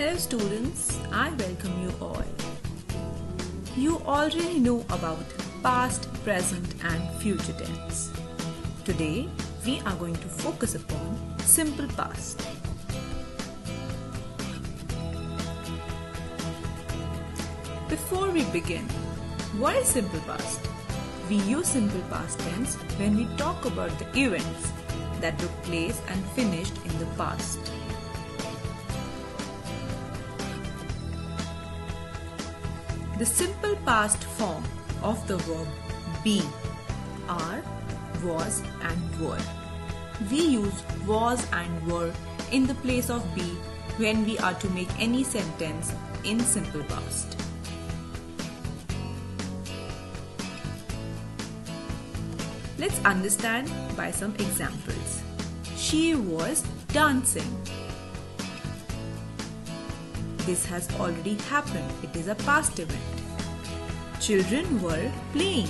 Hello students, I welcome you all. You already know about past, present and future tense. Today we are going to focus upon simple past. Before we begin, what is simple past? We use simple past tense when we talk about the events that took place and finished in the past. The simple past form of the verb be are, was and were. We use was and were in the place of be when we are to make any sentence in simple past. Let's understand by some examples. She was dancing. This has already happened. It is a past event. Children were playing.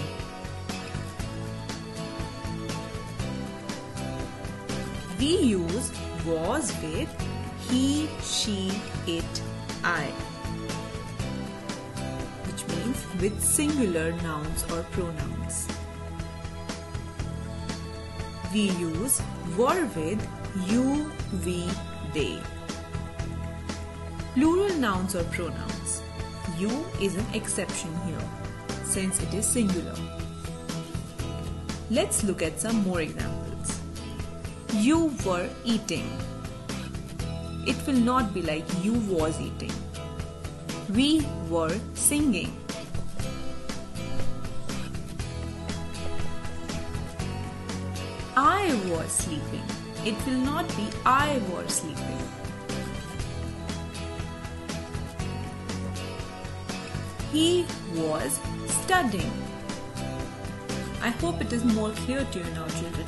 We use was with he, she, it, I, which means with singular nouns or pronouns we use were with you, we, they. Plural nouns or pronouns. You is an exception here since it is singular. Let's look at some more examples. You were eating. It will not be like you was eating. We were singing. I was sleeping. It will not be I was sleeping. He was studying. I hope it is more clear to you now, children.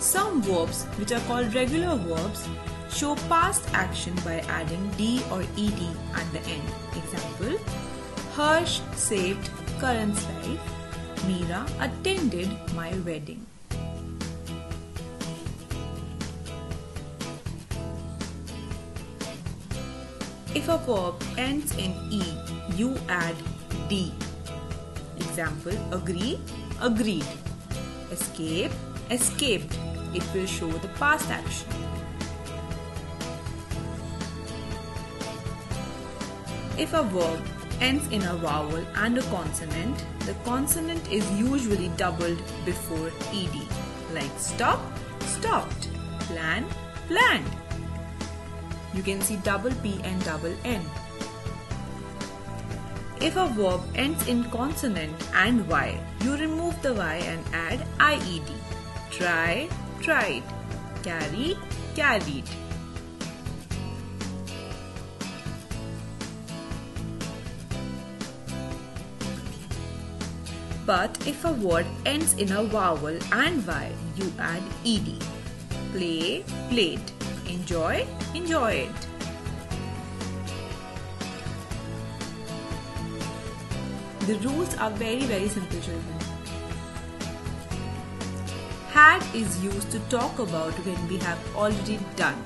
Some verbs, which are called regular verbs, show past action by adding d or ed at the end. Example Harsh saved Karan's life. Meera attended my wedding. If a verb ends in E, you add D. Example Agree, agreed. Escape, escaped. It will show the past action. If a verb ends in a vowel and a consonant, the consonant is usually doubled before ed, like stop, stopped, plan, planned. You can see double P and double N. If a verb ends in consonant and Y, you remove the Y and add IED. Try, tried. Carry, carried. But if a word ends in a vowel and Y, you add ed. Play, played. Enjoy, enjoy it. The rules are very very simple children. Had is used to talk about when we have already done.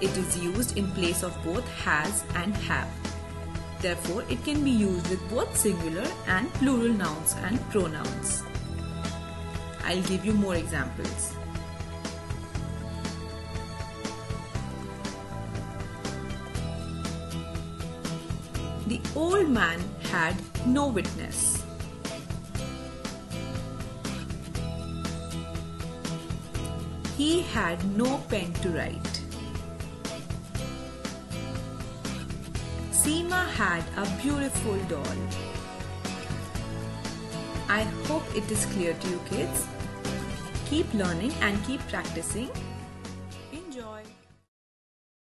It is used in place of both has and have. Therefore, it can be used with both singular and plural nouns and pronouns. I'll give you more examples. The old man had no witness. He had no pen to write. Seema had a beautiful doll. I hope it is clear to you kids. Keep learning and keep practicing